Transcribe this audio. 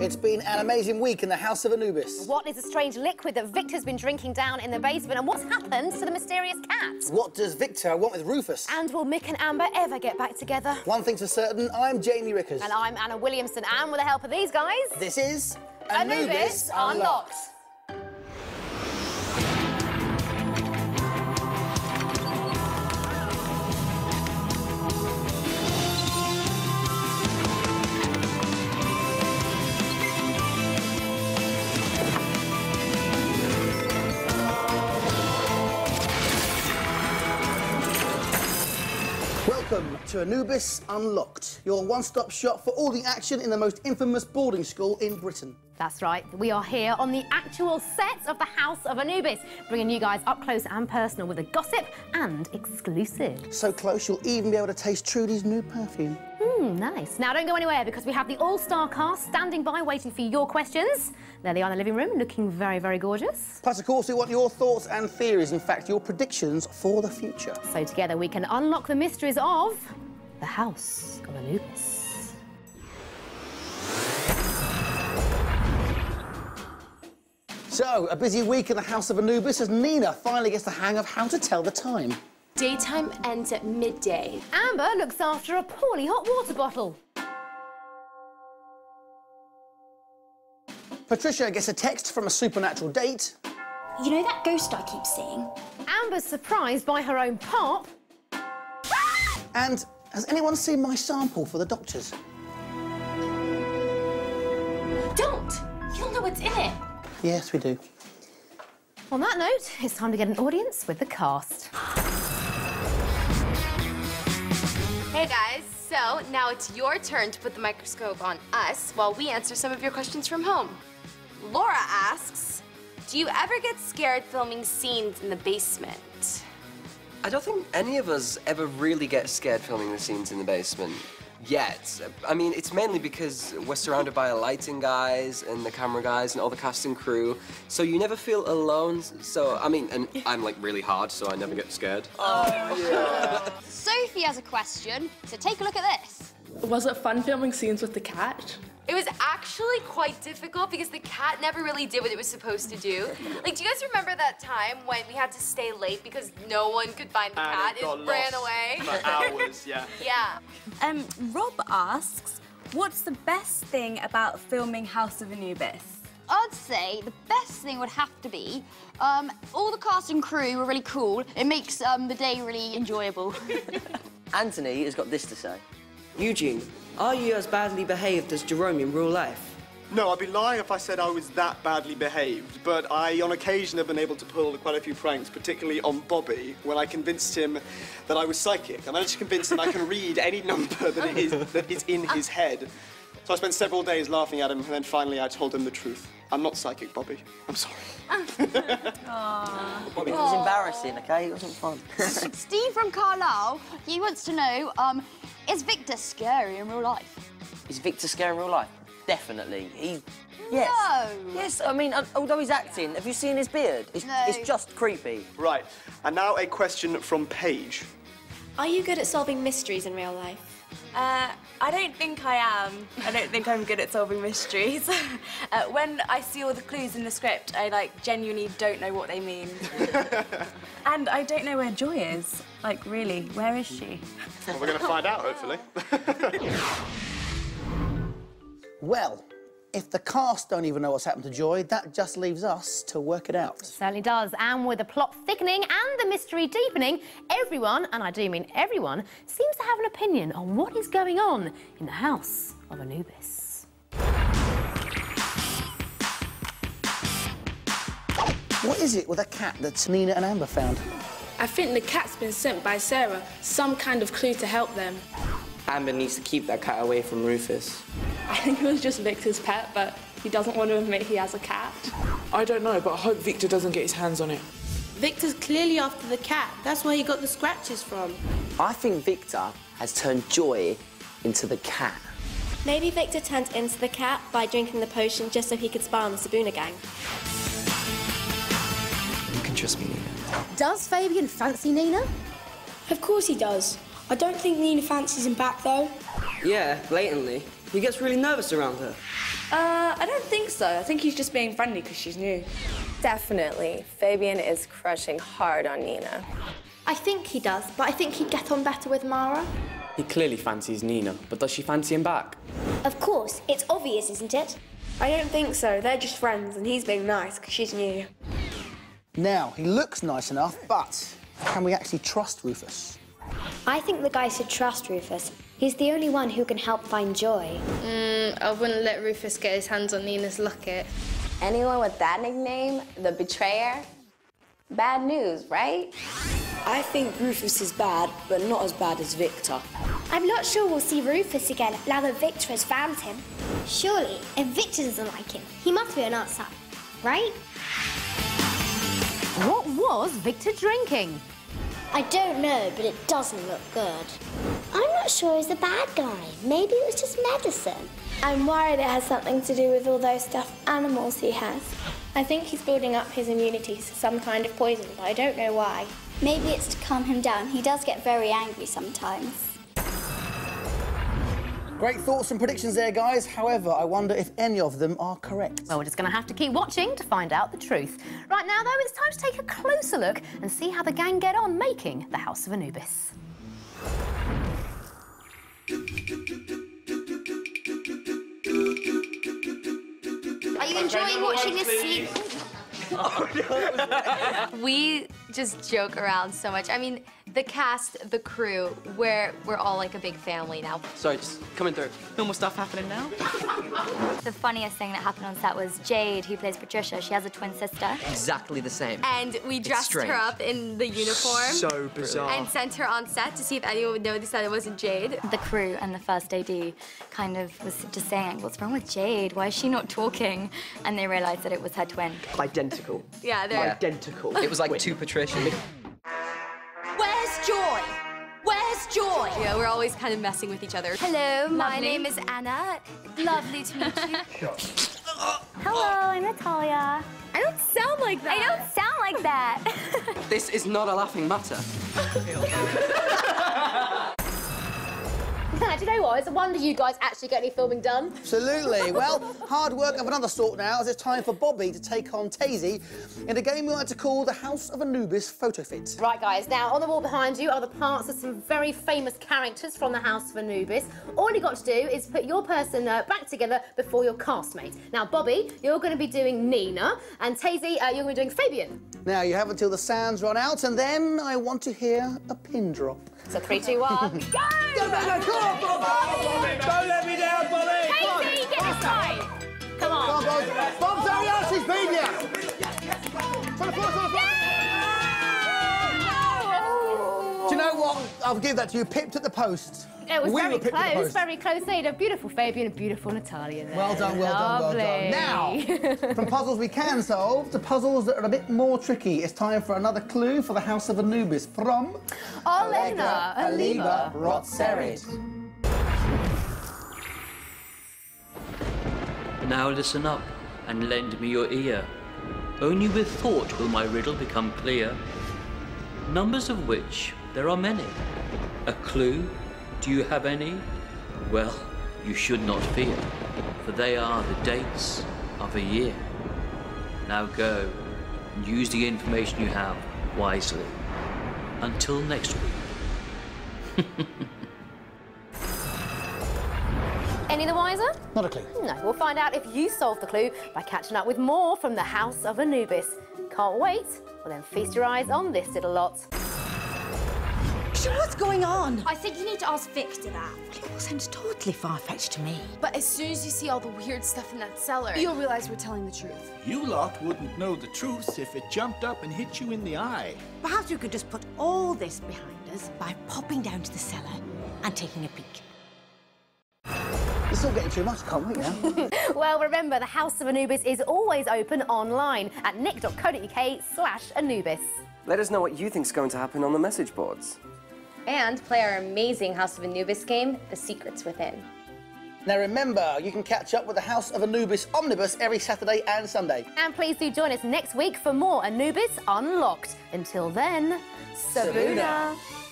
It's been an amazing week in the House of Anubis. What is the strange liquid that Victor's been drinking down in the basement? And what's happened to the mysterious cat? What does Victor want with Rufus? And will Mick and Amber ever get back together? One thing's for certain, I'm Jamie Rickers. And I'm Anna Williamson, and with the help of these guys... This is Anubis Unlocked. Welcome to Anubis Unlocked, your one-stop shop for all the action in the most infamous boarding school in Britain. That's right, we are here on the actual set of the House of Anubis, bringing you guys up close and personal with the gossip and exclusive. So close you'll even be able to taste Trudy's new perfume. Hmm. Hmm, nice. Now don't go anywhere because we have the all-star cast standing by waiting for your questions. There they are in the living room, looking very, very gorgeous. Plus, of course, we want your thoughts and theories, in fact, your predictions for the future. So together we can unlock the mysteries of the House of Anubis. So, a busy week in the House of Anubis as Nina finally gets the hang of how to tell the time. Daytime ends at midday. Amber looks after a poorly hot water bottle. Patricia gets a text from a supernatural date. You know that ghost I keep seeing? Amber's surprised by her own pop. And has anyone seen my sample for the doctors? Don't! You'll know what's in it. Yes, we do. On that note, it's time to get an audience with the cast. So now it's your turn to put the microscope on us while we answer some of your questions from home. Laura asks, do you ever get scared filming scenes in the basement? I don't think any of us ever really get scared filming the scenes in the basement. Yet. I mean, it's mainly because we're surrounded by lighting guys and the camera guys and all the cast and crew, so you never feel alone. So, I mean, and I'm like really hard, so I never get scared. Oh, Sophie has a question, so take a look at this. Was it fun filming scenes with the cat? It was actually quite difficult because the cat never really did what it was supposed to do. Like, do you guys remember that time when we had to stay late because no one could find the cat? It, ran away. For hours, yeah. yeah. Um, Rob asks, what's the best thing about filming House of Anubis? I'd say the best thing would have to be um, all the cast and crew were really cool. It makes um, the day really enjoyable. Anthony has got this to say. Eugene, are you as badly behaved as Jerome in real life? No, I'd be lying if I said I was that badly behaved, but I, on occasion, have been able to pull quite a few pranks, particularly on Bobby, when I convinced him that I was psychic. I managed to convince him I can read any number that, it is, that is in his head. So I spent several days laughing at him, and then finally I told him the truth. I'm not psychic, Bobby. I'm sorry. Bobby, it was embarrassing, okay? It wasn't fun. Steve from Carlisle, he wants to know, um, is Victor scary in real life? Is Victor scary in real life? Definitely. He. Yes. No. Yes, I mean, although he's acting, have you seen his beard? It's, No. it's just creepy. Right, and now a question from Paige. Are you good at solving mysteries in real life? Uh, I don't think I am. I don't think I'm good at solving mysteries. uh, when I see all the clues in the script, I like genuinely don't know what they mean. and I don't know where Joy is. Like, really, where is she? Well, we're going to find out, hopefully. Well, if the cast don't even know what's happened to Joy, that just leaves us to work it out. It Certainly does. And with the plot thickening and the mystery deepening, everyone, and I do mean everyone, seems to have an opinion on what is going on in the House of Anubis. What is it with a cat that Nina and Amber found? I think the cat's been sent by Sarah, some kind of clue to help them. Amber needs to keep that cat away from Rufus. I think it was just Victor's pet, but he doesn't want to admit he has a cat. I don't know, but I hope Victor doesn't get his hands on it. Victor's clearly after the cat. That's where he got the scratches from. I think Victor has turned Joy into the cat. Maybe Victor turned into the cat by drinking the potion just so he could spy on the Sibuna gang. You can trust me, Nina. Does Fabian fancy Nina? Of course he does. I don't think Nina fancies him back, though. Yeah, blatantly. He gets really nervous around her. Uh, I don't think so. I think he's just being friendly because she's new. Definitely. Fabian is crushing hard on Nina. I think he does, but I think he'd get on better with Mara. He clearly fancies Nina, but does she fancy him back? Of course, it's obvious, isn't it? I don't think so. They're just friends, and he's being nice because she's new. Now, he looks nice enough, but can we actually trust Rufus? I think the guy should trust Rufus. He's the only one who can help find joy. Mm, I wouldn't let Rufus get his hands on Nina's locket. Anyone with that nickname, the betrayer, bad news, right? I think Rufus is bad, but not as bad as Victor. I'm not sure we'll see Rufus again now that Victor has found him. Surely, if Victor doesn't like him, he must be an our side, right? What was Victor drinking? I don't know, but it doesn't look good. I'm not sure he's a bad guy. Maybe it was just medicine. I'm worried it has something to do with all those stuffed animals he has. I think he's building up his immunity to some kind of poison, but I don't know why. Maybe it's to calm him down. He does get very angry sometimes. Great thoughts and predictions there, guys. However, I wonder if any of them are correct. Well, we're just going to have to keep watching to find out the truth. Right now, though, it's time to take a closer look and see how the gang get on making the House of Anubis. Are you enjoying watching us sleep? Oh, we just joke around so much. I mean, the cast, the crew, we're we're all like a big family now. Sorry, just coming through. Normal stuff happening now. The funniest thing that happened on set was Jade, who plays Patricia. She has a twin sister. Exactly the same. And we dressed her up in the uniform. So bizarre. And sent her on set to see if anyone would notice that it wasn't Jade. The crew and the first AD kind of was just saying, "What's wrong with Jade? Why is she not talking?" And they realized that it was her twin. Identical. Yeah, they're Identical. It was like two Patricia. Where's Joy? Where's Joy? Yeah, we're always kind of messing with each other. Hello, my name is Anna. Lovely to meet you. Hello, I'm Nathalia. I don't sound like that. I don't sound like that. This is not a laughing matter. Do you know what? It's a wonder you guys actually get any filming done. Absolutely. Well, hard work of another sort now, as it's time for Bobby to take on Tasie in a game we like to call the House of Anubis Photo Fit. Right, guys, now on the wall behind you are the parts of some very famous characters from the House of Anubis. All you got to do is put your person uh, back together before your castmate. Now, Bobby, you're going to be doing Nina, and Tasie, uh, you're going to be doing Fabian. Now, you have until the sands run out, and then I want to hear a pin drop. So, three, two, one, go! Go, go, go, come on, Bobby! Don't let me down, Bobby! Tasie, get this side! Come on. Come on, Bob. Bob, hurry up, she's been here! To the floor, to the floor! Do you know what? I'll give that to you. Pipped at the post. It was we very were pipped at close, very close. They had a beautiful Fabian, a beautiful Nathalia there. Well done, well done, well done. Now, from puzzles we can solve to puzzles that are a bit more tricky, it's time for another clue for the House of Anubis from Allegra, Aliva Aliva, Now listen up and lend me your ear. Only with thought will my riddle become clear. Numbers of which there are many. A clue? Do you have any? Well, you should not fear, for they are the dates of a year. Now go and use the information you have wisely. Until next week. Any the wiser? Not a clue. No, we'll find out if you solve the clue by catching up with more from the House of Anubis. Can't wait? Well, then feast your eyes on this little lot. So what's going on? I think you need to ask Victor that. Well, It all sounds totally far-fetched to me. But as soon as you see all the weird stuff in that cellar, you'll realize we're telling the truth. You lot wouldn't know the truth if it jumped up and hit you in the eye. Perhaps we could just put all this behind us by popping down to the cellar and taking a peek. It's all getting too much. Can't wait now. well, remember, the House of Anubis is always open online at nick.co.uk slash Anubis. Let us know what you think's going to happen on the message boards. And play our amazing House of Anubis game, The Secrets Within. Now remember, you can catch up with the House of Anubis Omnibus every Saturday and Sunday. And please do join us next week for more Anubis Unlocked. Until then, Sibuna. Sibuna.